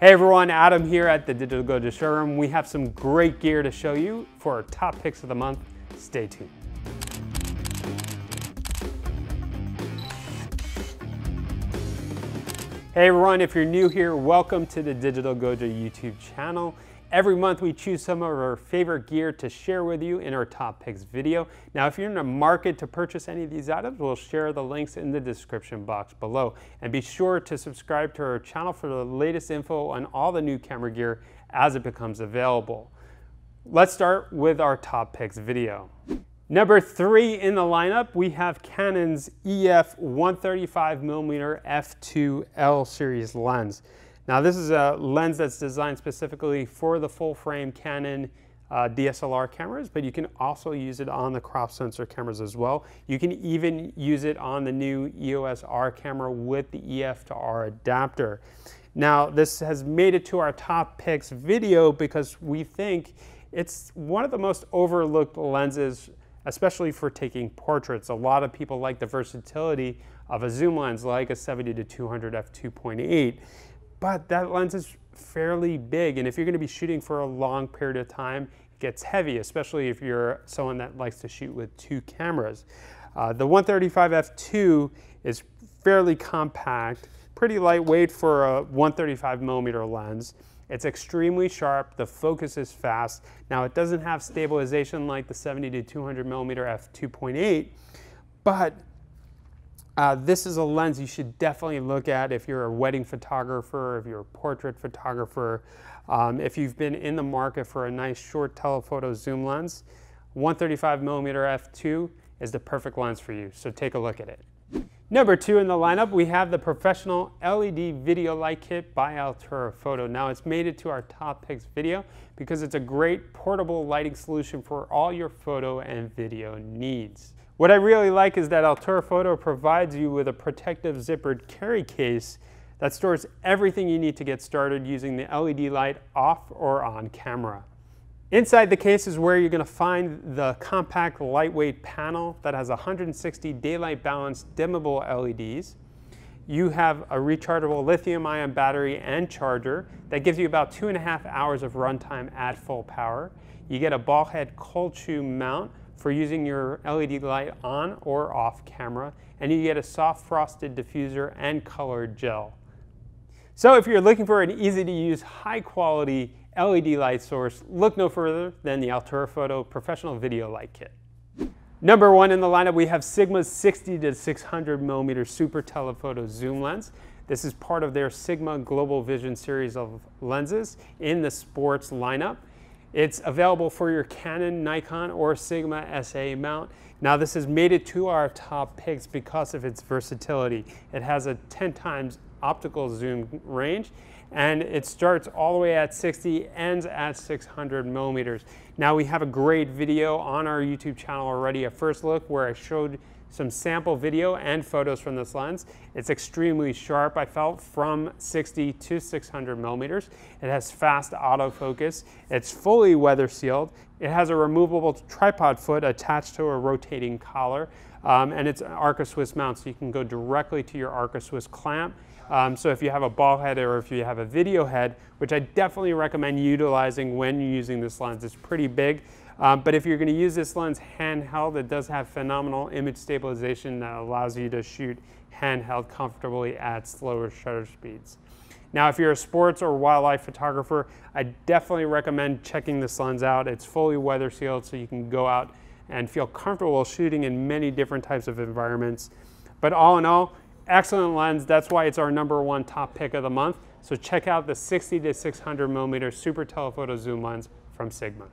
Hey everyone, Adam here at the Digital Goja Showroom. We have some great gear to show you for our top picks of the month. Stay tuned. Hey everyone, if you're new here, welcome to the Digital Goja YouTube channel. Every month we choose some of our favorite gear to share with you in our top picks video. Now if you're in a market to purchase any of these items, we'll share the links in the description box below. And be sure to subscribe to our channel for the latest info on all the new camera gear as it becomes available. Let's start with our top picks video. Number three in the lineup, we have Canon's EF 135mm f2L series lens. Now this is a lens that's designed specifically for the full frame Canon uh, DSLR cameras, but you can also use it on the crop sensor cameras as well. You can even use it on the new EOS R camera with the EF to R adapter. Now this has made it to our top picks video because we think it's one of the most overlooked lenses especially for taking portraits. A lot of people like the versatility of a zoom lens like a 70 to 200 f2.8 but that lens is fairly big. And if you're gonna be shooting for a long period of time, it gets heavy, especially if you're someone that likes to shoot with two cameras. Uh, the 135 f2 is fairly compact, pretty lightweight for a 135 millimeter lens. It's extremely sharp, the focus is fast. Now it doesn't have stabilization like the 70 to 200 millimeter f2.8, but uh, this is a lens you should definitely look at if you're a wedding photographer, if you're a portrait photographer, um, if you've been in the market for a nice short telephoto zoom lens, 135 millimeter f2 is the perfect lens for you, so take a look at it. Number two in the lineup, we have the professional LED video light kit by Altura Photo. Now it's made it to our top picks video because it's a great portable lighting solution for all your photo and video needs. What I really like is that Altura Photo provides you with a protective zippered carry case that stores everything you need to get started using the LED light off or on camera. Inside the case is where you're going to find the compact lightweight panel that has 160 daylight balanced dimmable LEDs. You have a rechargeable lithium ion battery and charger that gives you about two and a half hours of runtime at full power. You get a ball head cold shoe mount for using your LED light on or off camera, and you get a soft frosted diffuser and colored gel. So if you're looking for an easy to use, high quality LED light source, look no further than the Altura Photo Professional Video Light Kit. Number one in the lineup, we have Sigma's 60 to 600 millimeter super telephoto zoom lens. This is part of their Sigma Global Vision series of lenses in the sports lineup. It's available for your Canon, Nikon, or Sigma SA mount. Now this has made it to our top picks because of its versatility. It has a 10 times optical zoom range and it starts all the way at 60, ends at 600 millimeters. Now we have a great video on our YouTube channel already, a first look where I showed some sample video and photos from this lens. It's extremely sharp, I felt, from 60 to 600 millimeters. It has fast autofocus. It's fully weather sealed. It has a removable tripod foot attached to a rotating collar. Um, and it's an Arca Swiss mount, so you can go directly to your Arca Swiss clamp. Um, so if you have a ball head or if you have a video head, which I definitely recommend utilizing when you're using this lens, it's pretty big. Um, but if you're going to use this lens handheld, it does have phenomenal image stabilization that allows you to shoot handheld comfortably at slower shutter speeds. Now, if you're a sports or wildlife photographer, I definitely recommend checking this lens out. It's fully weather sealed so you can go out and feel comfortable shooting in many different types of environments. But all in all, excellent lens. That's why it's our number one top pick of the month. So check out the 60 to 600 millimeter super telephoto zoom lens from Sigma.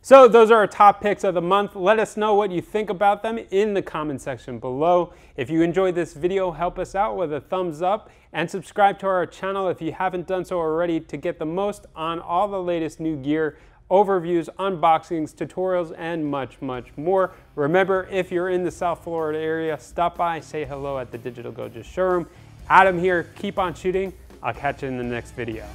So those are our top picks of the month. Let us know what you think about them in the comment section below. If you enjoyed this video, help us out with a thumbs up and subscribe to our channel if you haven't done so already to get the most on all the latest new gear, overviews, unboxings, tutorials, and much, much more. Remember, if you're in the South Florida area, stop by, say hello at the Digital Goja showroom. Adam here, keep on shooting. I'll catch you in the next video.